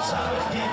Jesus